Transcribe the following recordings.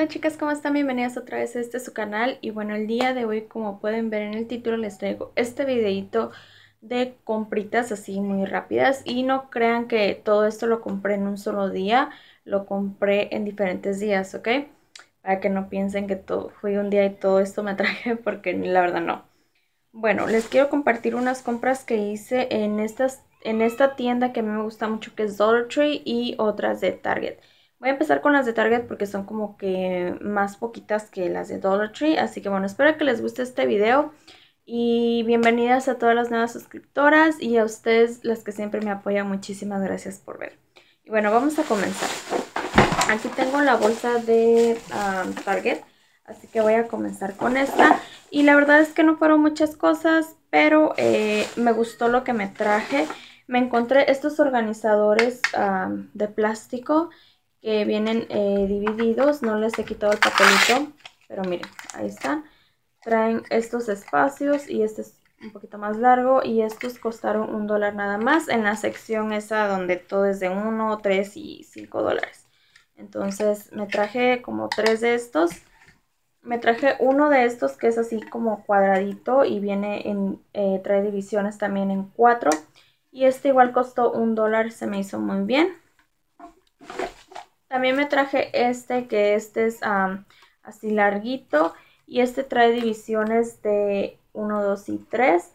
Hola chicas, ¿cómo están? Bienvenidas otra vez a este su canal y bueno, el día de hoy como pueden ver en el título les traigo este videito de compritas así muy rápidas y no crean que todo esto lo compré en un solo día, lo compré en diferentes días, ¿ok? Para que no piensen que todo fue un día y todo esto me traje porque la verdad no. Bueno, les quiero compartir unas compras que hice en, estas, en esta tienda que a mí me gusta mucho que es Dollar Tree y otras de Target. Voy a empezar con las de Target porque son como que más poquitas que las de Dollar Tree. Así que bueno, espero que les guste este video. Y bienvenidas a todas las nuevas suscriptoras y a ustedes las que siempre me apoyan. Muchísimas gracias por ver. Y bueno, vamos a comenzar. Aquí tengo la bolsa de um, Target. Así que voy a comenzar con esta. Y la verdad es que no fueron muchas cosas, pero eh, me gustó lo que me traje. Me encontré estos organizadores um, de plástico que vienen eh, divididos. No les he quitado el papelito, pero miren, ahí están. Traen estos espacios y este es un poquito más largo y estos costaron un dólar nada más en la sección esa donde todo es de 1, 3 y 5 dólares. Entonces me traje como tres de estos. Me traje uno de estos que es así como cuadradito y viene en, eh, trae divisiones también en cuatro. Y este igual costó un dólar, se me hizo muy bien. También me traje este, que este es así larguito. Y este trae divisiones de 1, 2 y 3.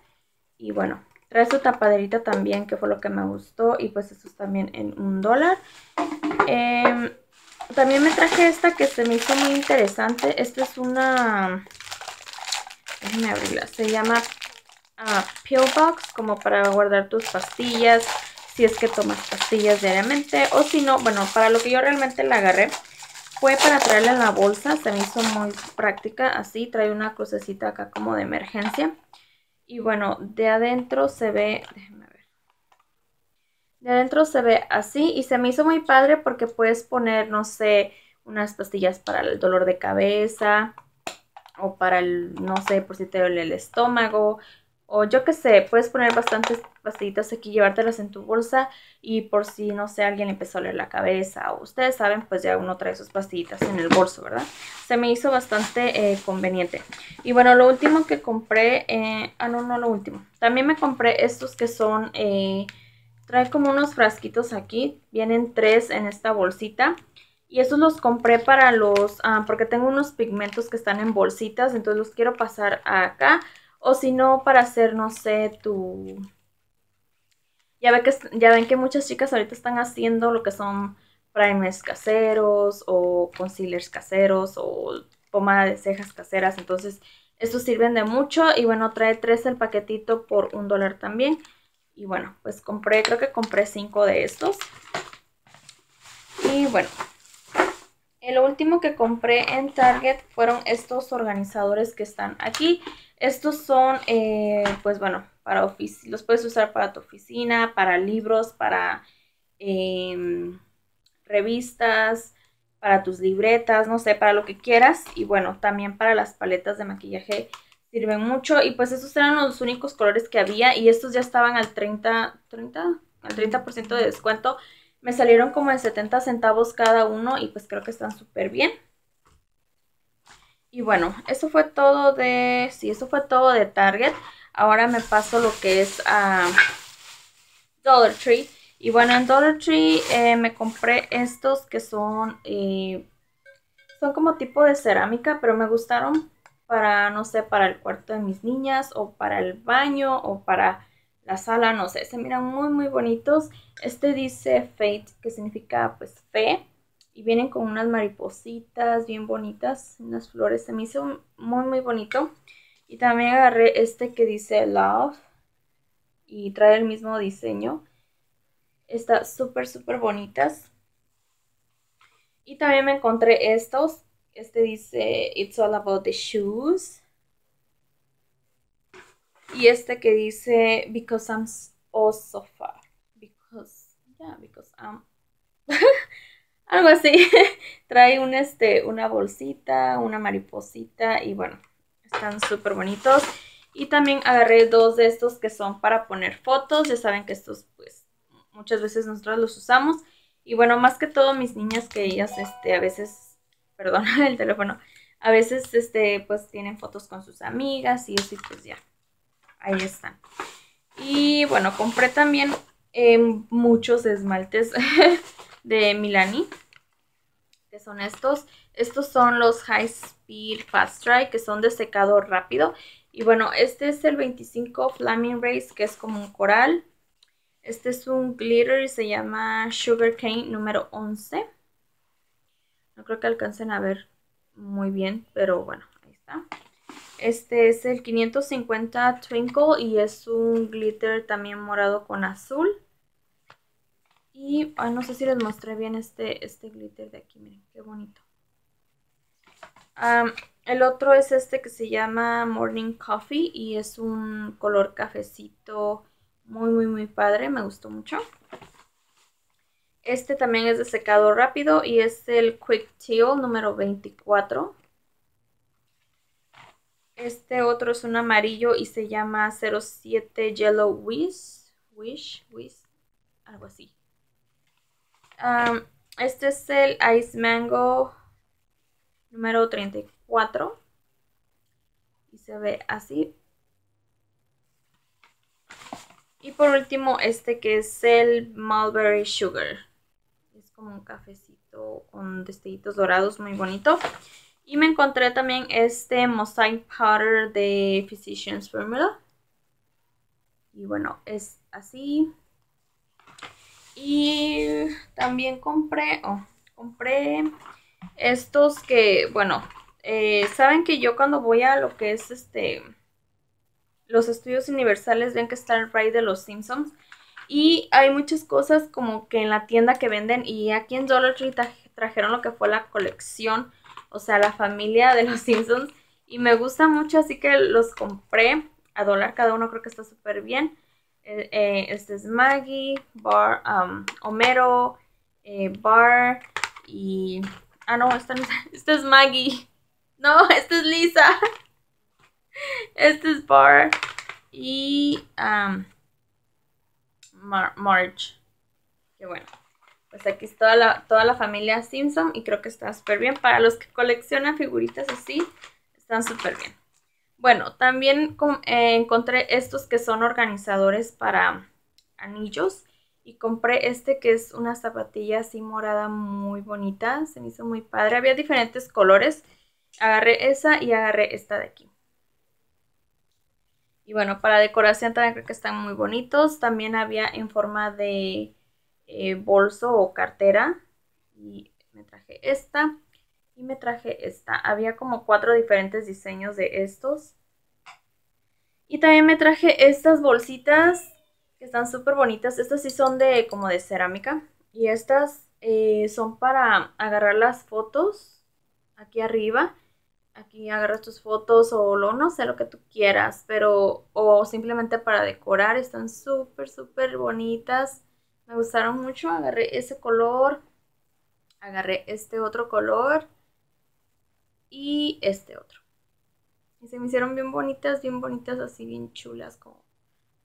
Y bueno, trae su tapaderita también, que fue lo que me gustó. Y pues eso es también en un dólar. Em, también me traje esta que se me hizo muy interesante. Esta es una... Déjenme abrirla. Se llama uh, como para guardar tus pastillas si es que tomas pastillas diariamente o si no, bueno, para lo que yo realmente la agarré fue para traerla en la bolsa, se me hizo muy práctica, así, trae una crucecita acá como de emergencia y bueno, de adentro se ve, déjenme ver, de adentro se ve así y se me hizo muy padre porque puedes poner, no sé, unas pastillas para el dolor de cabeza o para el, no sé, por si te duele el estómago, o yo qué sé, puedes poner bastantes pastillitas aquí, llevártelas en tu bolsa y por si, no sé, alguien empezó a leer la cabeza o ustedes saben, pues ya uno trae sus pastillitas en el bolso, ¿verdad? Se me hizo bastante eh, conveniente. Y bueno, lo último que compré, eh, ah, no, no lo último. También me compré estos que son, eh, trae como unos frasquitos aquí, vienen tres en esta bolsita. Y estos los compré para los, ah, porque tengo unos pigmentos que están en bolsitas, entonces los quiero pasar acá o si no, para hacer, no sé, tu... Ya, ve que, ya ven que muchas chicas ahorita están haciendo lo que son primers caseros o concealers caseros o pomada de cejas caseras. Entonces, estos sirven de mucho. Y bueno, trae tres el paquetito por un dólar también. Y bueno, pues compré, creo que compré cinco de estos. Y bueno, el último que compré en Target fueron estos organizadores que están aquí. Estos son, eh, pues bueno, para los puedes usar para tu oficina, para libros, para em, revistas, para tus libretas, no sé, para lo que quieras. Y bueno, también para las paletas de maquillaje sirven mucho. Y pues estos eran los únicos colores que había y estos ya estaban al 30, 30, al 30% de descuento. Me salieron como en 70 centavos cada uno y pues creo que están súper bien. Y bueno, eso fue todo de... Sí, eso fue todo de Target. Ahora me paso lo que es a Dollar Tree. Y bueno, en Dollar Tree eh, me compré estos que son... Eh, son como tipo de cerámica, pero me gustaron para, no sé, para el cuarto de mis niñas o para el baño o para la sala, no sé. Se miran muy, muy bonitos. Este dice Fate, que significa pues fe y vienen con unas maripositas bien bonitas, unas flores, se me hizo muy muy bonito. Y también agarré este que dice Love y trae el mismo diseño. Está súper súper bonitas. Y también me encontré estos. Este dice It's all about the shoes. Y este que dice Because I'm so far. Because, yeah, because I'm... algo así. Trae un, este, una bolsita, una mariposita y bueno, están súper bonitos. Y también agarré dos de estos que son para poner fotos. Ya saben que estos pues muchas veces nosotros los usamos. Y bueno, más que todo mis niñas que ellas este, a veces perdón, el teléfono. A veces, este, pues tienen fotos con sus amigas y eso, y pues ya, ahí están. Y bueno, compré también eh, muchos esmaltes de Milani, que son estos. Estos son los High Speed Fast Dry, que son de secado rápido. Y bueno, este es el 25 Flaming Race, que es como un coral. Este es un glitter y se llama Sugar Cane número 11. No creo que alcancen a ver muy bien, pero bueno, ahí está. Este es el 550 Twinkle y es un glitter también morado con azul. Y no sé si les mostré bien este, este glitter de aquí, miren, qué bonito. el otro es este que se llama Morning Coffee y es un color cafecito muy, muy, muy padre, me gustó mucho. Este también es de secado rápido y es el Quick Teal número 24. Este otro es un amarillo y se llama 07 Yellow Wish. Wish, Wish, algo así. Este es el Ice Mango número 34. Y se ve así. Y por último, este que es el Mulberry Sugar como un cafecito con destellitos dorados muy bonito. Y me encontré también este Mosaic Powder de Physicians Formula. Y bueno, es así. Y también compré, compré estos que, bueno, eh, saben que yo cuando voy a lo que es este, los estudios universales, ven que está el rey de los Simpsons. Y hay muchas cosas como que en la tienda que venden y aquí en Dollar Tree trajeron lo que fue la colección, o sea, la familia de los Simpsons. Y me gusta mucho, así que los compré a dólar cada uno, creo que está súper bien. Eh, eh, este es Maggie, Bar, um, Homero, eh, Bar y... Ah, no, este, este es Maggie. No, este es Lisa. Este es Bar. Y... Um, March. Qué bueno. Pues aquí es toda la, toda la familia Simpson y creo que está súper bien. Para los que coleccionan figuritas así, están súper bien. Bueno, también eh, encontré estos que son organizadores para anillos. Y compré este que es una zapatilla así morada muy bonita. Se me hizo muy padre. Había diferentes colores. Agarré esa y agarré esta de aquí. Y bueno, para decoración también creo que están muy bonitos. También había en forma de eh, bolso o cartera. Y me traje esta. Y me traje esta. Había como cuatro diferentes diseños de estos. Y también me traje estas bolsitas están súper bonitas. Estas sí son de como de cerámica. Y estas eh, son para agarrar las fotos aquí arriba aquí agarras tus fotos o lo no sé lo que tú quieras, pero o simplemente para decorar, están súper súper bonitas. Me gustaron mucho, agarré ese color, agarré este otro color y este otro. Y se me hicieron bien bonitas, bien bonitas, así bien chulas, como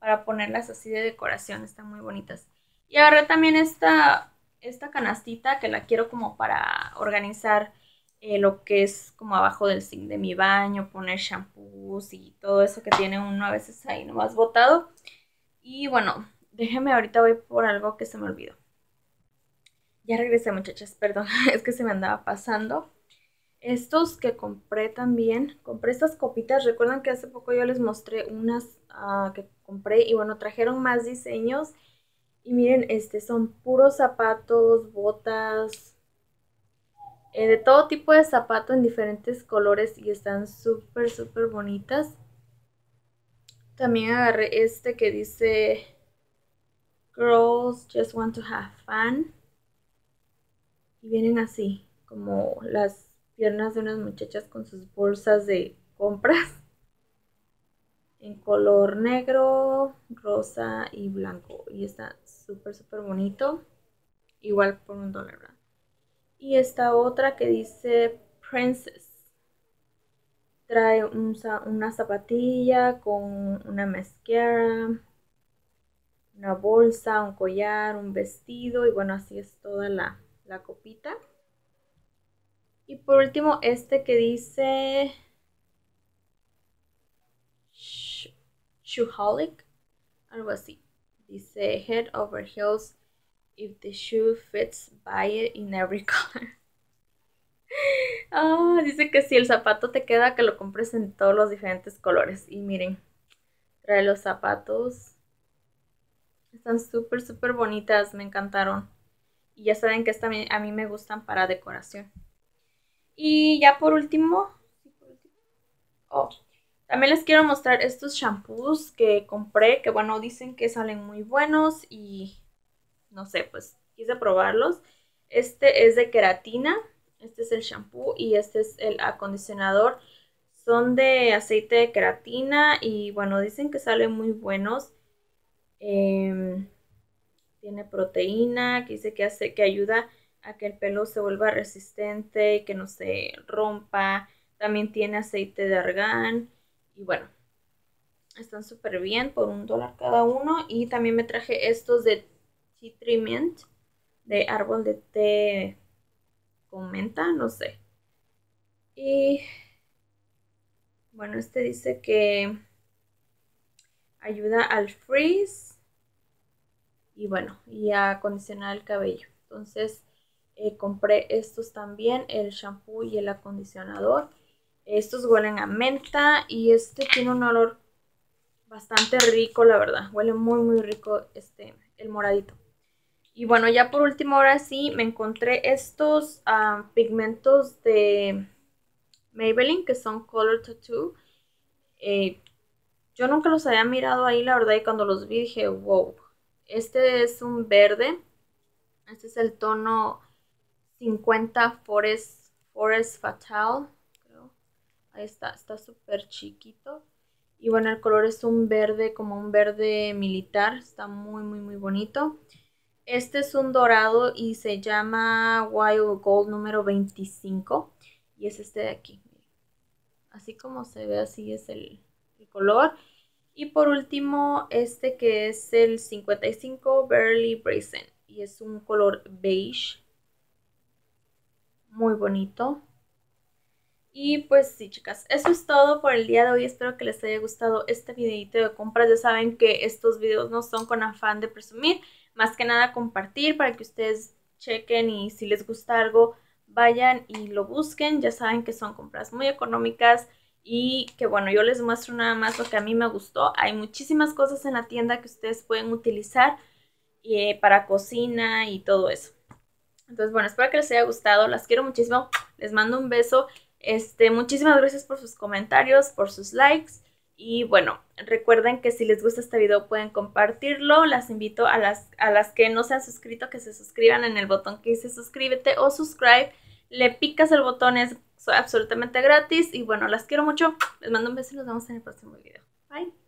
para ponerlas así de decoración, están muy bonitas. Y agarré también esta, esta canastita que la quiero como para organizar eh, lo que es como abajo del zinc de mi baño, poner shampoos y todo eso que tiene uno a veces ahí nomás botado. Y bueno, déjenme ahorita voy por algo que se me olvidó. Ya regresé muchachas, perdón, es que se me andaba pasando. Estos que compré también, compré estas copitas, recuerdan que hace poco yo les mostré unas ah, que compré y bueno, trajeron más diseños. Y miren, este son puros zapatos, botas, eh, de todo tipo de zapato en diferentes colores y están súper, súper bonitas. También agarré este que dice Girls Just Want to Have Fun. Y vienen así, como las piernas de unas muchachas con sus bolsas de compras. En color negro, rosa y blanco. Y está súper, súper bonito. Igual por un dólar, y esta otra que dice Princess. Trae una zapatilla con una mascara, una bolsa, un collar, un vestido y bueno, así es toda la, la copita. Y por último, este que dice... Shoeholic, algo así. Dice Head over heels if the shoe fits, buy it in every color. Ah, dice que si el zapato te queda, que lo compres en todos los diferentes colores. Y miren, trae los zapatos. Están súper, súper bonitas, me encantaron. Y ya saben que esta a mí me gustan para decoración. Y ya por último, oh, también les quiero mostrar estos shampoos que compré, que bueno, dicen que salen muy buenos y no sé, pues quise probarlos. Este es de queratina, este es el shampoo y este es el acondicionador. Son de aceite de queratina y bueno, dicen que salen muy buenos. Em, tiene proteína, que dice que hace, que ayuda a que el pelo se vuelva resistente que no se rompa. También tiene aceite de argán y bueno, están súper bien por un dólar cada uno. Y también me traje estos de Tea Tree Mint, de árbol de té con menta, no sé. Y bueno, este dice que ayuda al freeze y bueno, y a acondicionar el cabello. Entonces, eh, compré estos también, el shampoo y el acondicionador. Estos huelen a menta y este tiene un olor bastante rico, la verdad. Huele muy, muy rico este, el moradito. Y bueno, ya por último, ahora sí, me encontré estos ah, pigmentos de Maybelline, que son Color Tattoo. Eh, yo nunca los había mirado ahí, la verdad, y cuando los vi dije, wow, este es un verde. Este es el tono 50 Forest, Forest Fatal. Ahí está, está súper chiquito. Y bueno, el color es un verde, como un verde militar. Está muy, muy, muy bonito. Este es un dorado y se llama Wild Gold número 25. Y es este de aquí. Así como se ve, así es el, el color. Y por último, este que es el 55 Burley Brazen. Y es un color beige. Muy bonito. Y pues sí, chicas, eso es todo por el día de hoy. Espero que les haya gustado este videito de compras. Ya saben que estos videos no son con afán de presumir. Más que nada compartir para que ustedes chequen y si les gusta algo, vayan y lo busquen. Ya saben que son compras muy económicas y que bueno, yo les muestro nada más lo que a mí me gustó. Hay muchísimas cosas en la tienda que ustedes pueden utilizar eh, para cocina y todo eso. Entonces, bueno, espero que les haya gustado. Las quiero muchísimo. Les mando un beso. Este, muchísimas gracias por sus comentarios, por sus likes. Y bueno, recuerden que si les gusta este video pueden compartirlo. Las invito a las, a las que no se han suscrito que se suscriban en el botón que dice suscríbete o subscribe. Le picas el botón, es absolutamente gratis. Y bueno, las quiero mucho. Les mando un beso y nos vemos en el próximo video. Bye.